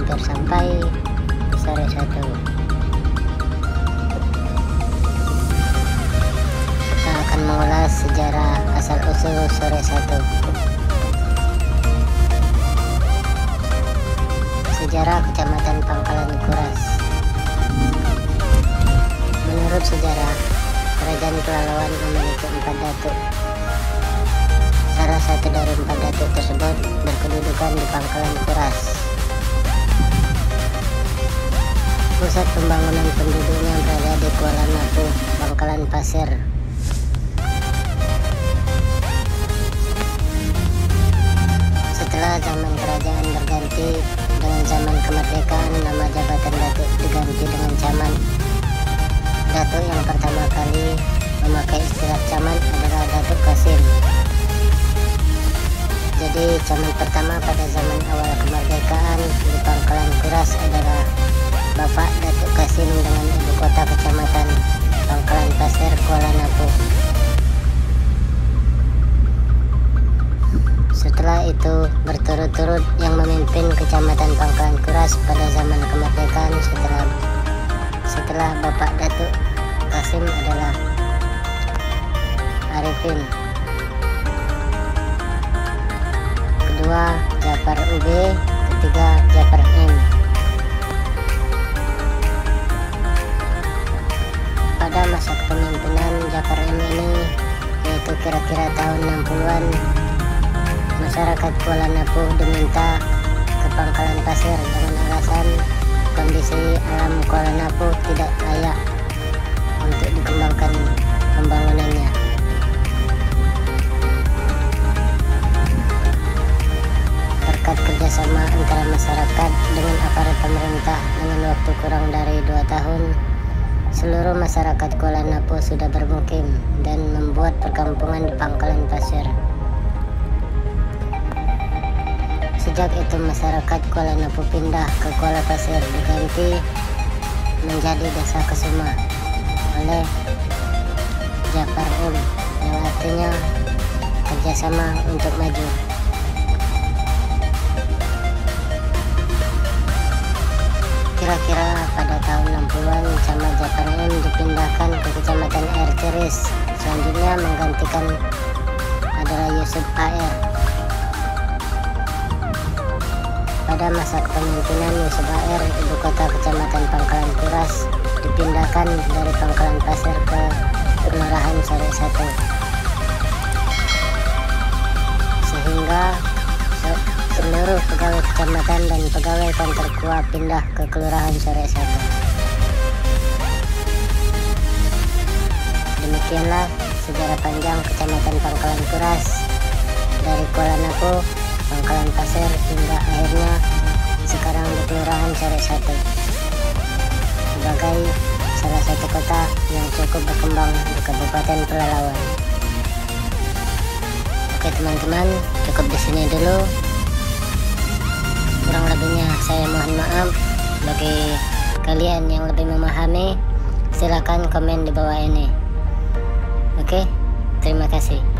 hampir sampai sore satu. Kita akan mengulas sejarah asal-usul sore satu. Sejarah kecamatan Pangkalan Kuras. Menurut sejarah kerajaan Pelalawan memiliki empat datuk. Salah satu dari empat datuk tersebut berkedudukan di Pangkalan Kuras. Pusat pembangunan penduduknya berada di Kuala Napu, Pangkalan Pasir. Setelah zaman kerajaan berganti dengan zaman kemerdekaan, nama jabatan datuk diganti dengan camat. Datuk yang pertama kali memakai istilah camat adalah Datuk Kasim. Jadi camat pertama pada zaman awal berturut-turut yang memimpin kecamatan Pangkalan Kuras pada zaman kemerdekaan setelah setelah Bapak Datuk Kasim adalah Arifin. Kedua Jafar UB, ketiga Jafar M. Pada masa kepemimpinan Jafar M ini yaitu kira-kira tahun 60-an masyarakat Kuala Napu diminta ke Pangkalan Pasir dengan alasan kondisi alam Kuala Napu tidak layak untuk dikembangkan pembangunannya. Berkat kerjasama antara masyarakat dengan aparat pemerintah dengan waktu kurang dari dua tahun, seluruh masyarakat Kuala Napu sudah bermukim dan membuat perkampungan di Pangkalan Pasir. Sejak itu masyarakat Kuala Napu pindah ke Kuala Pasir diganti menjadi Desa Kesuma oleh Jafar Um yang artinya kerjasama untuk maju. Kira-kira pada tahun 60-an Camat Jafar Um dipindahkan ke Kecamatan Air Ceris. Selanjutnya menggantikan adalah Yusuf AR Pada masa kepemimpinan Yusuf AR, ibu kota kecamatan Pangkalan Kuras dipindahkan dari Pangkalan Pasir ke Kelurahan Sore 1. Sehingga seluruh pegawai kecamatan dan pegawai kantor KUA pindah ke Kelurahan Sore 1. Demikianlah sejarah panjang kecamatan Pangkalan Kuras dari Kuala Napu Pangkalan Pasir hingga akhirnya sekarang di Kelurahan Sore 1 sebagai salah satu kota yang cukup berkembang di Kabupaten Pelalawan. Oke teman-teman, cukup di sini dulu. Kurang lebihnya saya mohon maaf bagi kalian yang lebih memahami. Silakan komen di bawah ini. Oke, terima kasih.